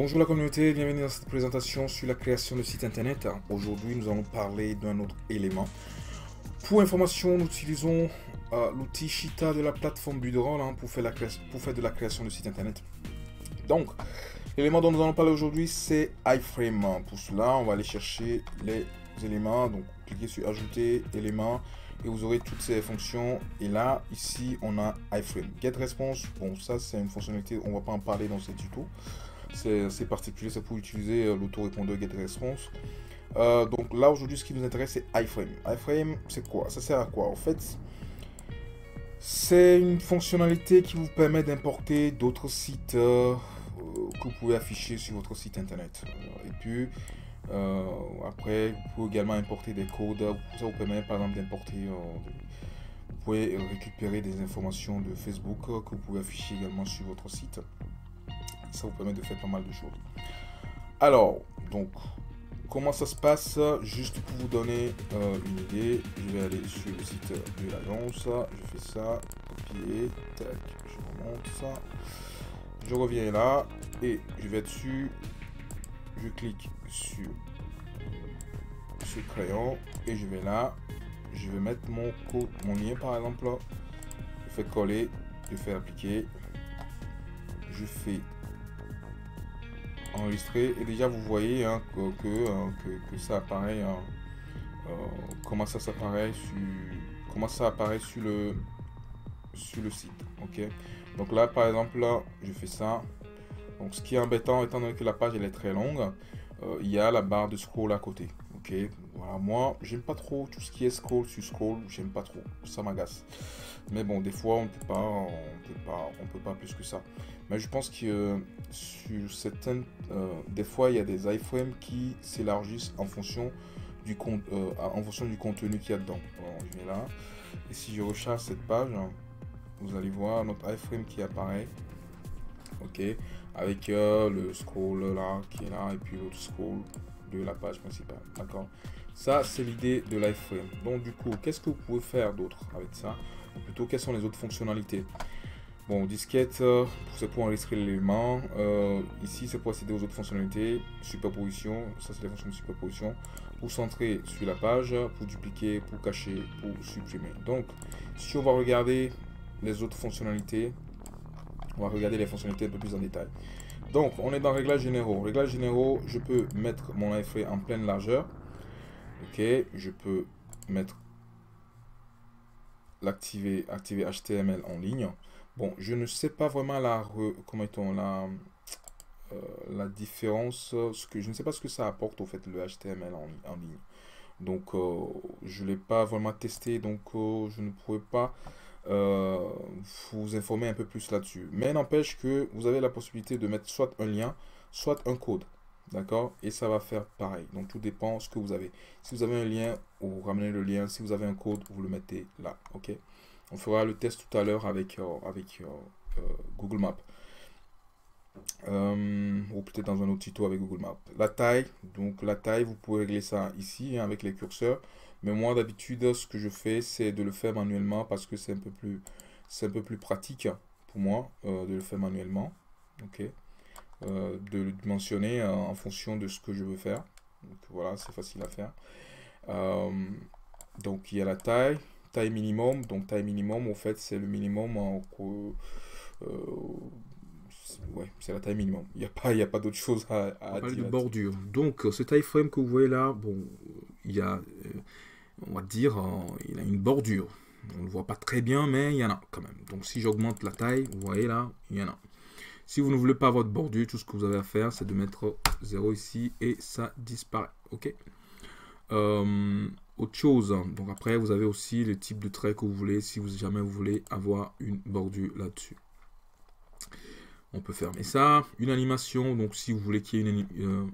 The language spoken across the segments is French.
Bonjour la communauté, bienvenue dans cette présentation sur la création de site internet. Aujourd'hui, nous allons parler d'un autre élément. Pour information, nous utilisons euh, l'outil Shita de la plateforme Buderoll hein, pour, faire la pour faire de la création de site internet. Donc, l'élément dont nous allons parler aujourd'hui, c'est iframe. Pour cela, on va aller chercher les éléments. Donc, cliquez sur Ajouter, éléments, et vous aurez toutes ces fonctions. Et là, ici, on a iframe. Get response, bon, ça, c'est une fonctionnalité, on ne va pas en parler dans ce tuto c'est assez particulier, c'est pour utiliser euh, l'autorépondeur GetResponse. Euh, donc là aujourd'hui ce qui nous intéresse c'est iframe. iframe c'est quoi? Ça sert à quoi En fait? C'est une fonctionnalité qui vous permet d'importer d'autres sites euh, que vous pouvez afficher sur votre site internet. Et puis après vous pouvez également importer des codes. Ça vous permet par exemple d'importer vous pouvez récupérer des informations de Facebook que vous pouvez afficher également sur votre site ça vous permet de faire pas mal de choses. Alors, donc, comment ça se passe? Juste pour vous donner euh, une idée, je vais aller sur le site de l'agence, je fais ça, copier, tac, je remonte ça, je reviens là, et je vais dessus, je clique sur ce crayon, et je vais là, je vais mettre mon code, mon lien par exemple, je fais coller, je fais appliquer, je fais enregistré. Et déjà vous voyez hein, que, hein, que, que, ça apparaît hein, euh, comment ça s'apparaît sur comment ça apparaît sur le sur le site ok? Donc là par exemple là je fais ça. Donc ce qui est embêtant étant donné que la page elle est très longue euh, il y a la barre de scroll à côté ok? Voilà moi j'aime pas trop tout ce qui est scroll sur scroll j'aime pas trop ça m'agace. Mais bon des fois on peut pas on peut pas on peut pas plus que ça mais je pense que sur certaines, euh, des fois, il y a des iframes qui s'élargissent en fonction du euh, en fonction du contenu qu'il y a dedans. je là, et si je recharge cette page, vous allez voir notre iframe qui apparaît, ok, avec euh, le scroll là qui est là et puis l'autre scroll de la page principale, d'accord. Ça, c'est l'idée de l'iframe. Donc du coup, qu'est-ce que vous pouvez faire d'autre avec ça, ou plutôt quelles sont les autres fonctionnalités? Bon, disquette, euh, c'est pour enregistrer l'élément. Euh, ici, c'est pour accéder aux autres fonctionnalités. Superposition, ça c'est les fonctions de superposition. Pour centrer sur la page, pour dupliquer, pour cacher, pour supprimer. Donc, si on va regarder les autres fonctionnalités, on va regarder les fonctionnalités un peu plus en détail. Donc, on est dans réglages généraux. Réglages généraux, je peux mettre mon iframe en pleine largeur. Ok, je peux mettre l'activer, activer HTML en ligne. Bon, je ne sais pas vraiment la, comment la, euh, la différence, ce que, je ne sais pas ce que ça apporte au fait le HTML en, ligne. Donc, euh, je ne l'ai pas vraiment testé, donc euh, je ne pourrais pas vous informer un peu plus là-dessus. Mais n'empêche que vous avez la possibilité de mettre soit un lien, soit un code. D'accord? Et ça va faire pareil. Donc, tout dépend ce que vous avez. Si vous avez un lien, vous ramenez le lien. Si vous avez un code, vous le mettez là. OK? On fera le test tout à l'heure avec, euh, euh, euh, Google Maps. ou peut-être dans un autre tuto avec Google Maps. La taille, donc la taille, vous pouvez régler ça ici hein, avec les curseurs. Mais moi d'habitude, ce que je fais, c'est de le faire manuellement parce que c'est un peu plus, c'est un peu plus pratique pour moi de le faire manuellement. Ok, de le dimensionner en fonction de ce que je veux faire. Donc voilà, c'est facile à faire. donc il y a la taille, taille minimum. Donc taille minimum, en fait, c'est le minimum euh, ouais, c'est la taille minimum. Il n'y a pas, il a pas d'autre chose à, à dire. de bordure. Donc ce taille frame que vous voyez là, bon, il y a, euh, on va dire, euh, il a une bordure. On ne le voit pas très bien, mais il y en a quand même. Donc si j'augmente la taille, vous voyez là, il y en a. Si vous ne voulez pas votre bordure, tout ce que vous avez à faire, c'est de mettre 0 ici et ça disparaît. Ok autre chose. Donc après, vous avez aussi le type de trait que vous voulez, si vous jamais vous voulez avoir une bordure là-dessus. On peut fermer ça. Une animation, donc si vous voulez qu'il y ait une... Euh,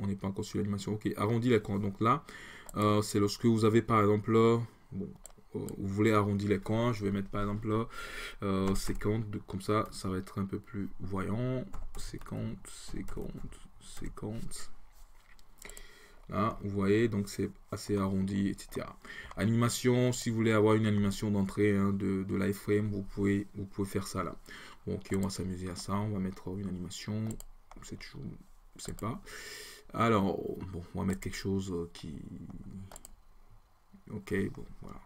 on n'est pas encore sur l'animation. Ok, arrondir les coins. Donc là, euh, c'est lorsque vous avez par exemple... bon, euh, vous voulez arrondir les coins. Je vais mettre par exemple là, 50. Comme ça, ça va être un peu plus voyant. 50, 50, 50. Là, vous voyez, donc c'est assez arrondi, etc. Animation, si vous voulez avoir une animation d'entrée hein, de, de l'iframe, vous pouvez, vous pouvez faire ça là. Bon, ok, on va s'amuser à ça. On va mettre une animation. c'est toujours sympa. Alors, bon, on va mettre quelque chose qui... Ok, bon, voilà.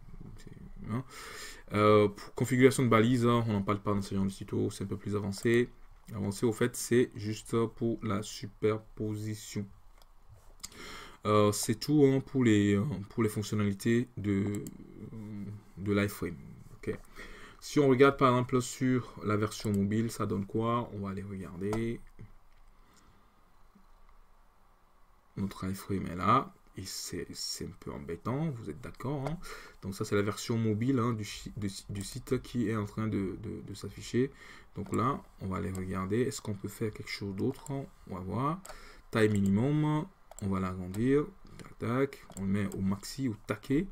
Hein. Euh, configuration de balise, on n'en parle pas dans ce genre de tuto, c'est un peu plus avancé. Avancé, au fait, c'est juste pour la superposition. Euh, c'est tout hein, pour, les, euh, pour les fonctionnalités de, de l'iFrame. Si on regarde par exemple sur la version mobile, ça donne quoi? On va aller regarder. Notre iframe est là. Et c'est un peu embêtant, vous êtes d'accord. Hein. Donc ça, c'est la version mobile hein, du, du, site qui est en train de, de, s'afficher. Donc là, on va aller regarder. Est-ce qu'on peut faire quelque chose d'autre On va voir. Taille minimum. On va l'agrandir. Tac. On le met au maxi, au taquet.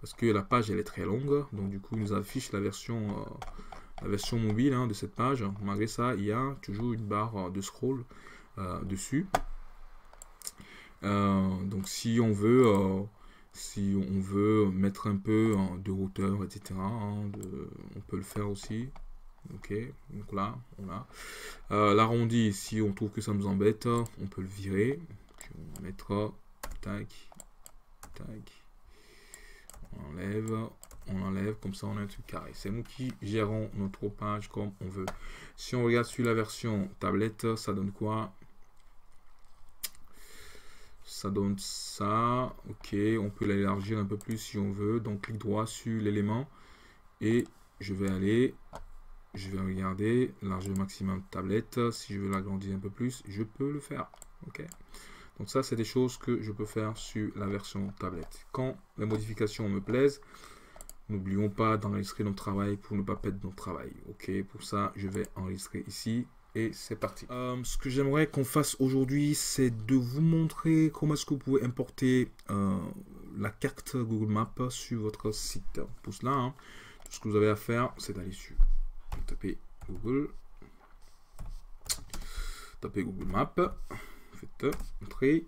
Parce que la page, elle est très longue. Donc du coup, il nous affiche la version, euh, la version mobile hein, de cette page. Malgré ça, il y a toujours une barre de scroll euh, dessus. Euh, donc si on veut si on veut mettre un peu de hauteur, etc. Hein, on peut le faire aussi. Ok, donc là, on a. L'arrondi, si on trouve que ça nous embête, on peut le virer. On va mettre, tac, tac. On enlève, on enlève, comme ça on a un truc carré. C'est nous qui gérons notre page comme on veut. Si on regarde sur la version tablette, ça donne quoi? Ça donne ça. Ok, on peut l'élargir un peu plus si on veut. Donc, clic droit sur l'élément. Et je vais aller, je vais regarder largeur maximum tablette. Si je veux l'agrandir un peu plus, je peux le faire. Ok. Donc ça, c'est des choses que je peux faire sur la version tablette. Quand les modifications me plaisent, n'oublions pas d'enregistrer notre travail pour ne pas perdre notre travail. Ok, pour ça, je vais enregistrer ici et c'est parti. Euh, ce que j'aimerais qu'on fasse aujourd'hui, c'est de vous montrer comment est-ce que vous pouvez importer euh, la carte Google Maps sur votre site. Pour cela, hein, tout ce que vous avez à faire, c'est d'aller sur, taper Google, taper Google Maps, faites entrer,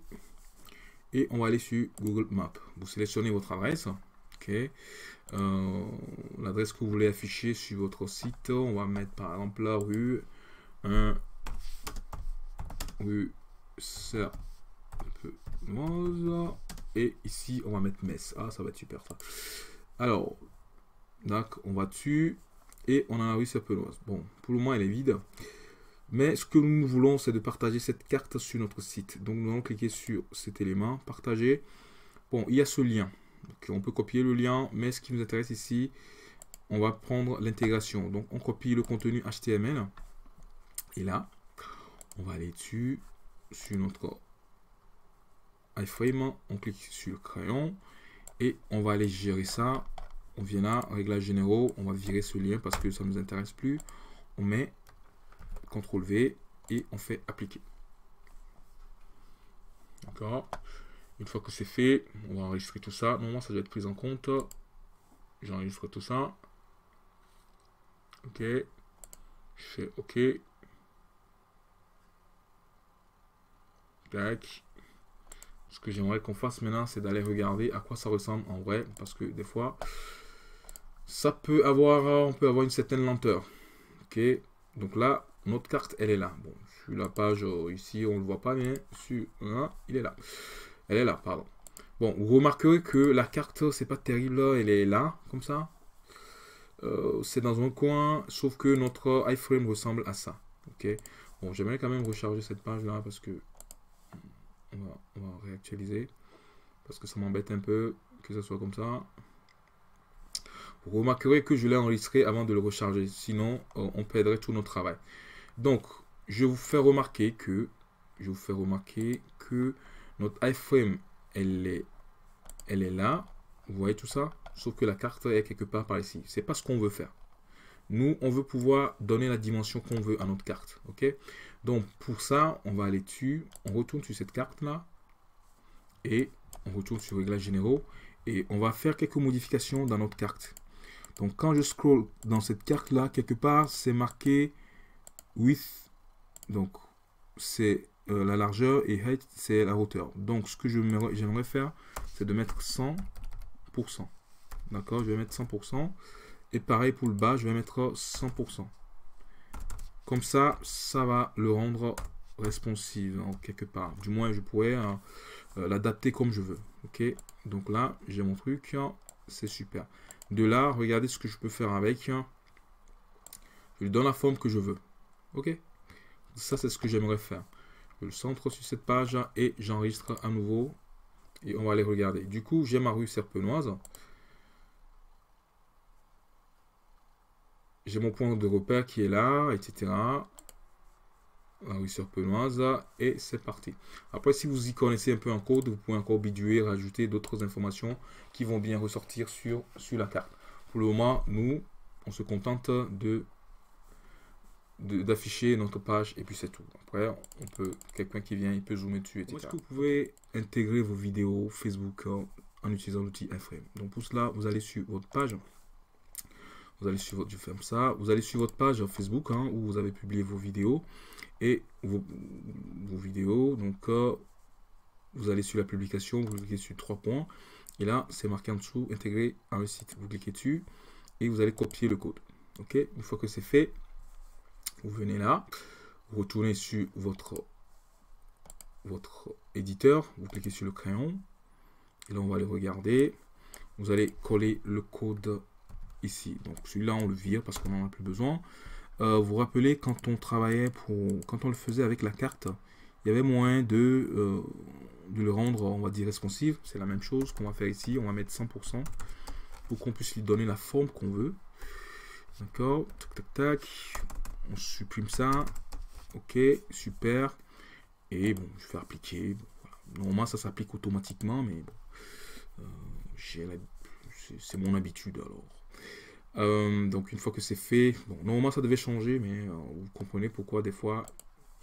et on va aller sur Google Maps. Vous sélectionnez votre adresse, ok, euh, l'adresse que vous voulez afficher sur votre site, on va mettre par exemple la rue 1 rue Serpenoise. Et ici, on va mettre Metz. Ah, ça va être super ça. Alors, donc, on va dessus. Et on a la rue Serpenoise. Bon, pour le moment, elle est vide. Mais ce que nous voulons, c'est de partager cette carte sur notre site. Donc, nous allons cliquer sur cet élément, partager. Bon, il y a ce lien. on peut copier le lien, mais ce qui nous intéresse ici, on va prendre l'intégration. Donc, on copie le contenu HTML. Et là, on va aller dessus, sur notre iframe, on clique sur le crayon et on va aller gérer ça. On vient là, réglages généraux, on va virer ce lien parce que ça ne nous intéresse plus. On met CTRL V et on fait appliquer. D'accord Une fois que c'est fait, on va enregistrer tout ça. Normalement, ça doit être pris en compte. J'enregistre tout ça. Ok. Je fais OK. Ce que j'aimerais qu'on fasse maintenant, c'est d'aller regarder à quoi ça ressemble en vrai. Parce que des fois, ça peut avoir, on peut avoir une certaine lenteur. Ok, donc là, notre carte, elle est là. Bon, sur la page euh, ici, on le voit pas, mais sur là, il est là. Elle est là, pardon. Bon, vous remarquerez que la carte, c'est pas terrible, elle est là, comme ça. Euh, c'est dans un coin, sauf que notre iframe ressemble à ça. Ok. Bon, j'aimerais quand même recharger cette page là parce que on va, réactualiser parce que ça m'embête un peu que ce soit comme ça. Vous remarquerez que je l'ai enregistré avant de le recharger, sinon euh, on perdrait tout notre travail. Donc, je vous fais remarquer que je vous fais remarquer que notre iframe elle est là. Vous voyez tout ça? Sauf que la carte est quelque part par ici. C'est pas ce qu'on veut faire. Nous, on veut pouvoir donner la dimension qu'on veut à notre carte. ok? Donc pour ça, on va aller dessus, on retourne sur cette carte-là, et on retourne sur réglages généraux, et on va faire quelques modifications dans notre carte. Donc quand je scroll dans cette carte-là, quelque part, c'est marqué width, donc c'est euh, la largeur, et height, c'est la hauteur. Donc ce que j'aimerais faire, c'est de mettre 100%. D'accord? Je vais mettre 100%. Et pareil pour le bas, je vais mettre 100%. Comme ça, ça va le rendre responsive en quelque part. Du moins, je pourrais l'adapter comme je veux. Ok, donc là, j'ai mon truc, c'est super. De là, regardez ce que je peux faire avec. Je lui donne la forme que je veux. Ok, ça c'est ce que j'aimerais faire. Je le centre sur cette page et j'enregistre à nouveau et on va aller regarder. Du coup, j'ai ma rue Serpenoise. J'ai mon point de repère qui est là, etc. La rue Serpenoise. Et c'est parti. Après, si vous y connaissez un peu en code, vous pouvez encore biduer, rajouter d'autres informations qui vont bien ressortir sur la carte. Pour le moment, nous, on se contente de d'afficher notre page et puis c'est tout. Après, on peut quelqu'un qui vient, il peut zoomer dessus, etc. Est-ce que vous pouvez intégrer vos vidéos Facebook en utilisant l'outil iFrame Donc pour cela, vous allez sur votre page. Vous allez sur votre, je ferme ça. Vous allez sur votre page Facebook hein, où vous avez publié vos vidéos et vos, vidéos. Donc euh, vous allez sur la publication, vous cliquez sur trois points et là c'est marqué en dessous intégrer un site. Vous cliquez dessus et vous allez copier le code. Ok, une fois que c'est fait, vous venez là, retournez sur votre, votre éditeur, vous cliquez sur le crayon, et là on va aller regarder. Vous allez coller le code ici. Donc celui-là on le vire parce qu'on n'en a plus besoin. Euh, vous vous rappelez quand on travaillait pour, quand on le faisait avec la carte, il y avait moyen de, euh, de le rendre, on va dire, responsive. C'est la même chose qu'on va faire ici. On va mettre 100% pour qu'on puisse lui donner la forme qu'on veut. D'accord Tac, tac, tac on supprime ça. Ok, super. Et bon, je vais appliquer. Normalement, ça s'applique automatiquement, mais euh, c'est mon habitude alors. Euh, donc une fois que c'est fait, bon, normalement ça devait changer, mais euh, vous comprenez pourquoi des fois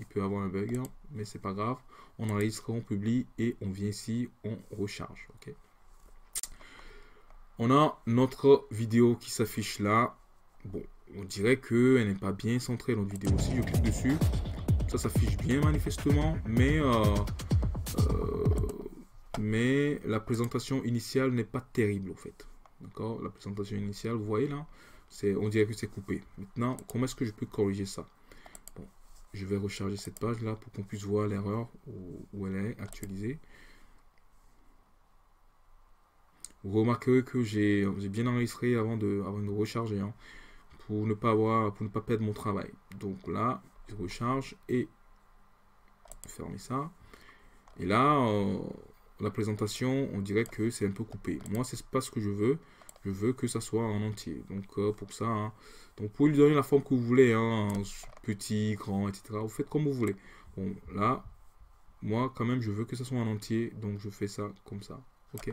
il peut avoir un bug, mais c'est pas grave. On enregistre, on publie et on vient ici, on recharge. Ok? On a notre vidéo qui s'affiche là. Bon, on dirait qu'elle n'est pas bien centrée notre vidéo. Si je clique dessus, ça s'affiche bien manifestement, mais, euh, euh, la présentation initiale n'est pas terrible en fait. D'accord? La présentation initiale, vous voyez là, on dirait que c'est coupé. Maintenant, comment est-ce que je peux corriger ça? Je vais recharger cette page là pour qu'on puisse voir l'erreur où, elle est actualisée. Vous remarquerez que j'ai bien enregistré avant de, avant de recharger. Hein pour ne pas avoir, pour ne pas perdre mon travail. Donc là, je recharge et fermer ça. Et là, la présentation, on dirait que c'est un peu coupé. Moi, c'est pas ce que je veux. Je veux que ça soit en entier. Donc euh, pour ça, hein, donc pour lui donner la forme que vous voulez, hein, petit, grand, etc. Vous faites comme vous voulez. Bon, là, moi quand même, je veux que ça soit en entier. Donc je fais ça comme ça. Ok?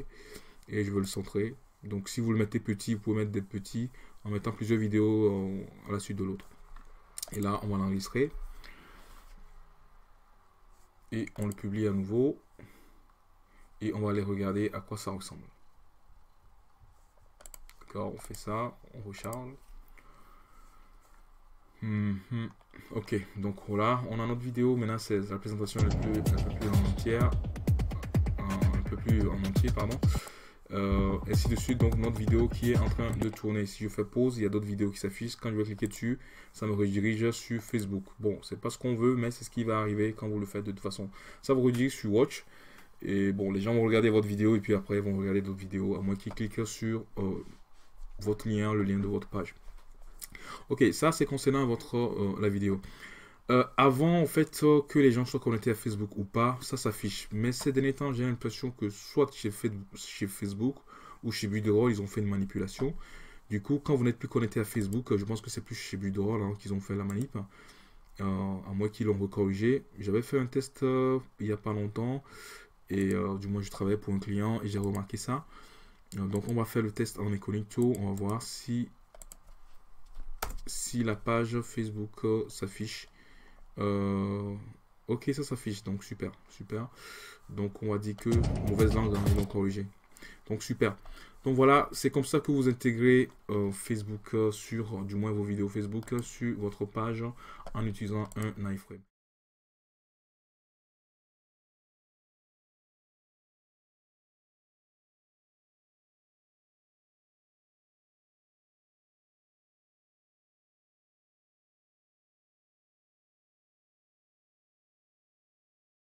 Et je veux le centrer. Donc si vous le mettez petit, vous pouvez mettre des petits en mettant plusieurs vidéos à la suite de l'autre. Et là, on va l'enregistrer. Et on le publie à nouveau. Et on va aller regarder à quoi ça ressemble. D'accord, on fait ça, on recharge. Mhm. Ok, donc voilà, on a notre vidéo. Maintenant, c'est la présentation un peu, plus en entière. Un peu plus en entier, pardon. Euh, ainsi de suite. Donc notre vidéo qui est en train de tourner. Si je fais pause, il y a d'autres vidéos qui s'affichent. Quand je vais cliquer dessus, ça me redirige sur Facebook. Bon, c'est pas ce qu'on veut, mais c'est ce qui va arriver quand vous le faites de toute façon. Ça vous redirige sur Watch. Et bon, les gens vont regarder votre vidéo et puis après ils vont regarder d'autres vidéos, à moins qu'ils cliquent sur euh, votre lien, le lien de votre page. Ok, ça c'est concernant votre euh, la vidéo. Euh, avant, en fait, euh, que les gens soient connectés à Facebook ou pas, ça s'affiche. Mais ces derniers temps, j'ai l'impression que soit chez, Facebook ou chez Budroll, ils ont fait une manipulation. Du coup, quand vous n'êtes plus connecté à Facebook, euh, je pense que c'est plus chez Budroll hein, qu'ils ont fait la manip. à moins qu'ils l'ont recorrigé. J'avais fait un test il n'y a pas longtemps. Et du moins, je travaillais pour un client et j'ai remarqué ça. donc, on va faire le test en Econito. On va voir si, si la page Facebook s'affiche euh, ok, ça s'affiche, donc super, super. Donc on va dire que mauvaise langue, hein, l'ont corrigé. Donc super. Donc voilà, c'est comme ça que vous intégrez euh, Facebook euh, sur, du moins vos vidéos Facebook sur votre page en utilisant un iframe.